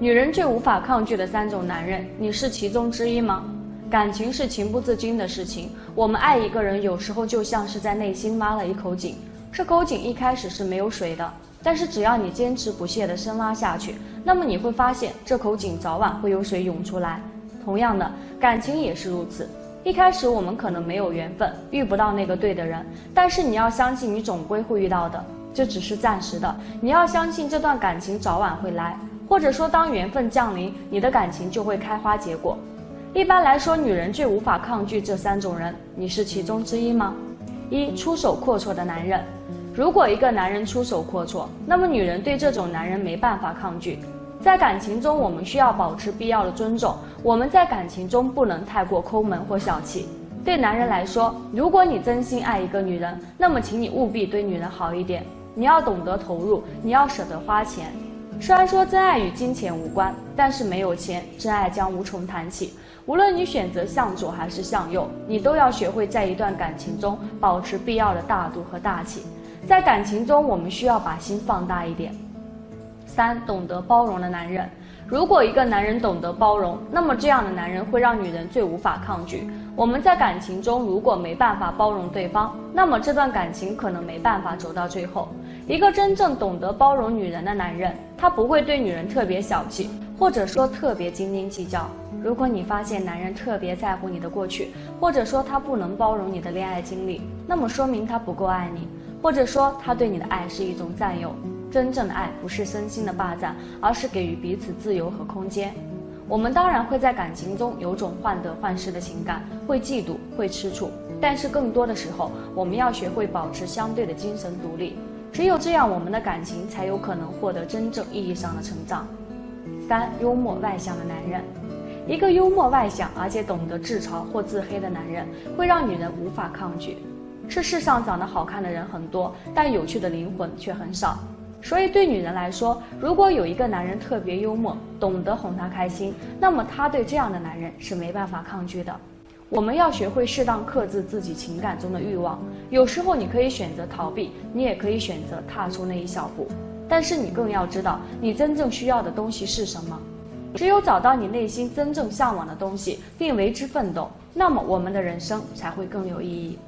女人最无法抗拒的三种男人，你是其中之一吗？感情是情不自禁的事情，我们爱一个人，有时候就像是在内心挖了一口井，这口井一开始是没有水的，但是只要你坚持不懈地深挖下去，那么你会发现这口井早晚会有水涌出来。同样的，感情也是如此，一开始我们可能没有缘分，遇不到那个对的人，但是你要相信，你总归会遇到的，这只是暂时的，你要相信这段感情早晚会来。或者说，当缘分降临，你的感情就会开花结果。一般来说，女人最无法抗拒这三种人，你是其中之一吗？一出手阔绰的男人，如果一个男人出手阔绰，那么女人对这种男人没办法抗拒。在感情中，我们需要保持必要的尊重，我们在感情中不能太过抠门或小气。对男人来说，如果你真心爱一个女人，那么请你务必对女人好一点，你要懂得投入，你要舍得花钱。虽然说真爱与金钱无关，但是没有钱，真爱将无从谈起。无论你选择向左还是向右，你都要学会在一段感情中保持必要的大度和大气。在感情中，我们需要把心放大一点。三，懂得包容的男人。如果一个男人懂得包容，那么这样的男人会让女人最无法抗拒。我们在感情中如果没办法包容对方，那么这段感情可能没办法走到最后。一个真正懂得包容女人的男人，他不会对女人特别小气，或者说特别斤斤计较。如果你发现男人特别在乎你的过去，或者说他不能包容你的恋爱经历，那么说明他不够爱你，或者说他对你的爱是一种占有。真正的爱不是身心的霸占，而是给予彼此自由和空间。我们当然会在感情中有种患得患失的情感，会嫉妒，会吃醋，但是更多的时候，我们要学会保持相对的精神独立。只有这样，我们的感情才有可能获得真正意义上的成长。三、幽默外向的男人，一个幽默外向而且懂得自嘲或自黑的男人，会让女人无法抗拒。这世上长得好看的人很多，但有趣的灵魂却很少。所以，对女人来说，如果有一个男人特别幽默，懂得哄她开心，那么她对这样的男人是没办法抗拒的。我们要学会适当克制自己情感中的欲望。有时候，你可以选择逃避，你也可以选择踏出那一小步。但是，你更要知道你真正需要的东西是什么。只有找到你内心真正向往的东西，并为之奋斗，那么我们的人生才会更有意义。